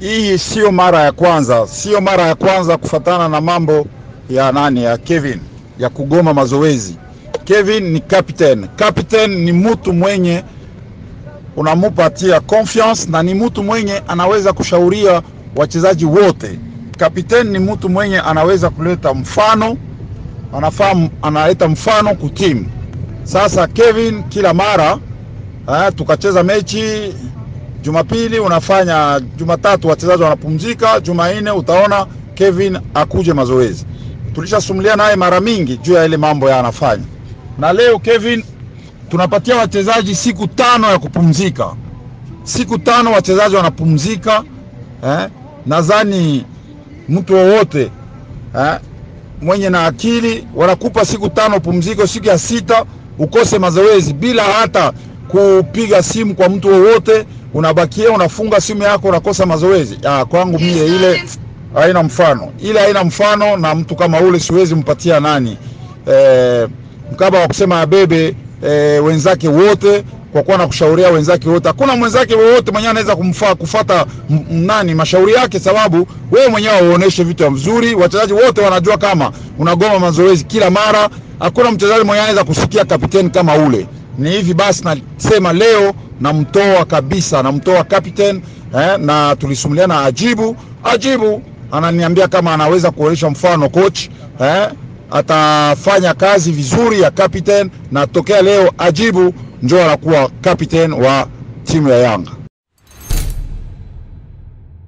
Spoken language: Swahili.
hii sio mara ya kwanza, sio mara ya kwanza kufatana na mambo ya nani ya Kevin ya kugoma mazoezi. Kevin ni captain. Captain ni mtu mwenye unamupatia confiance na ni mtu mwenye anaweza kushauria wachezaji wote. Kapiteni ni mtu mwenye anaweza kuleta mfano, anafahamu, analeta mfano kutimu. Sasa Kevin kila mara eh, tukacheza mechi Jumapili unafanya Jumatatu wachezaji wanapumzika, Jumanne utaona Kevin akuje mazoezi. Tulishasumulia naye mara mingi juu ya ile mambo ya anafanya, na leo Kevin tunapatia wachezaji siku tano ya kupumzika, siku tano wachezaji wanapumzika eh. Nadhani mtu wowote eh, mwenye na akili wanakupa siku tano pumziko, siku ya sita ukose mazoezi bila hata kupiga simu kwa mtu wowote, unabakia unafunga simu yako unakosa mazoezi. Ah, kwangu mie ile haina mfano, ile haina mfano, na mtu kama ule siwezi mpatia nani e, mkaba wa kusema abebe e, wenzake wote kwa kuwa nakushauria wenzake wote. Hakuna mwenzake wowote mwenyewe anaweza kumfaa kufata nani mashauri yake, sababu wewe mwenyewe uoneshe vitu vizuri. Wachezaji wote wanajua kama unagoma mazoezi kila mara. Hakuna mchezaji mwenyewe anaweza kusikia kapiteni kama ule. Ni hivi basi, nasema leo namtoa kabisa, namtoa captain eh, na tulisumuliana ajibu ajibu, ananiambia kama anaweza kuonyesha mfano coach eh, atafanya kazi vizuri ya captain na tokea leo ajibu njo anakuwa captain wa timu ya Yanga.